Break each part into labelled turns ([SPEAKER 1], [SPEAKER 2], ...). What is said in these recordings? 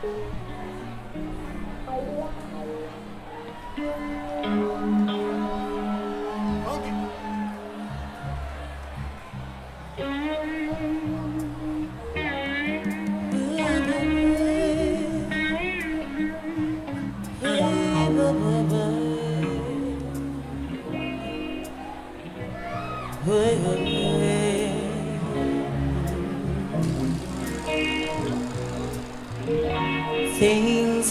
[SPEAKER 1] Things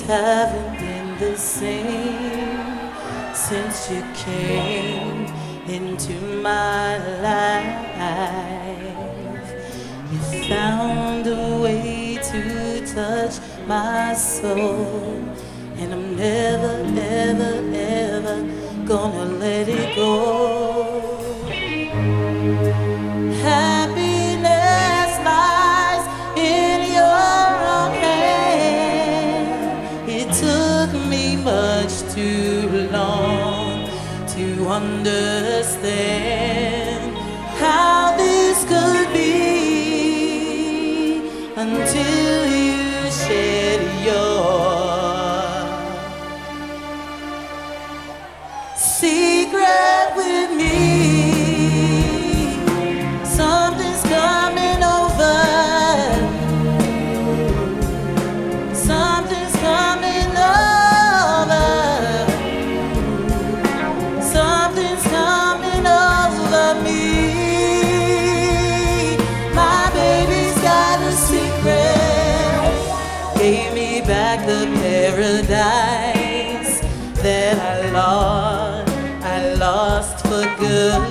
[SPEAKER 1] haven't been the same since you came into my life. You found a way to touch my soul, and I'm never, ever, ever gonna let it go. It took me much too long to understand how this could be until lost. I lost for good.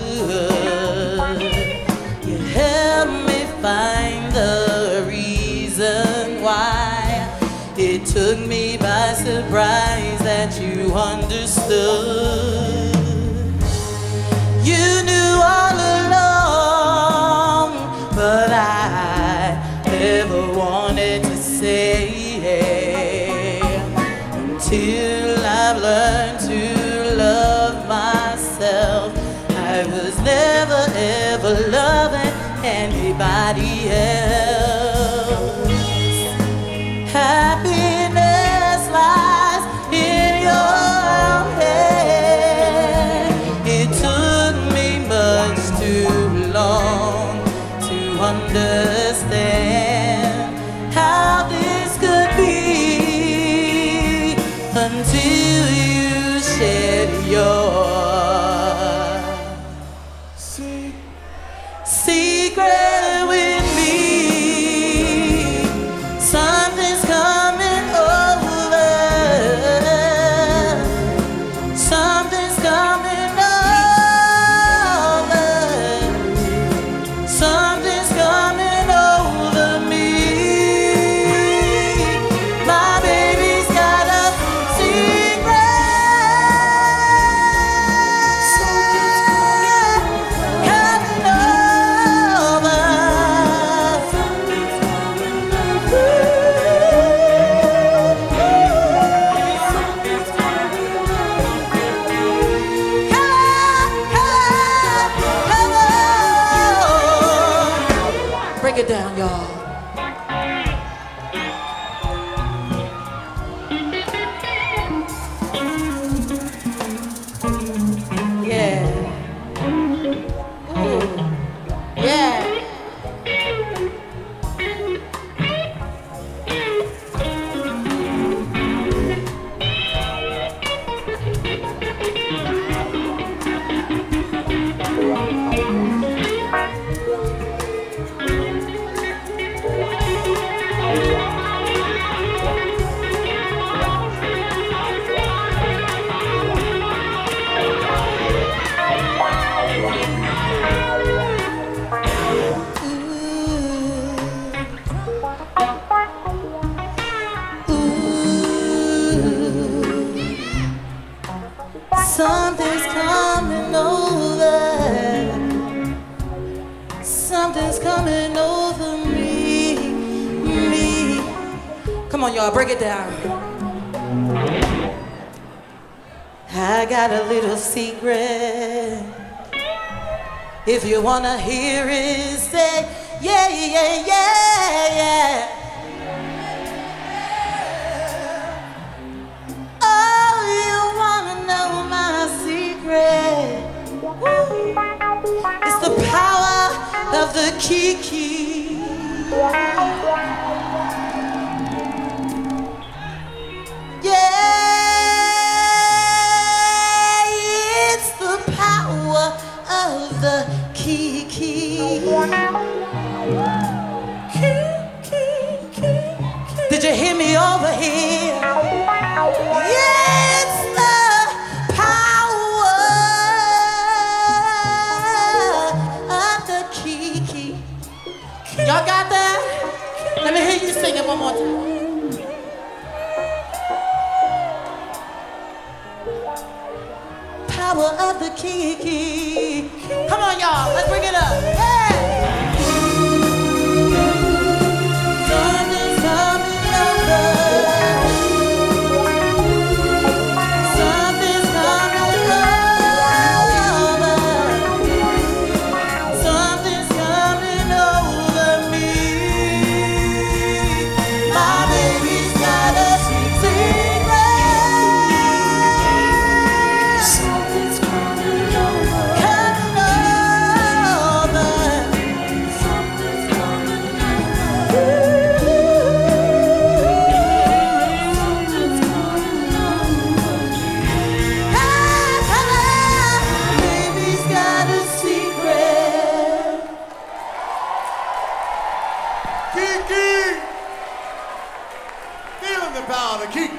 [SPEAKER 1] You helped me find the reason why it took me by surprise that you understood. Anybody y'all. is coming over me, me. Come on, y'all, break it down. I got a little secret. If you wanna hear it, say yeah, yeah, yeah, yeah. Oh, it's the power of the Kiki. Yeah, it's the power of the Kiki. Power of the Kiki. Come on, y'all. Let's bring it up. the key.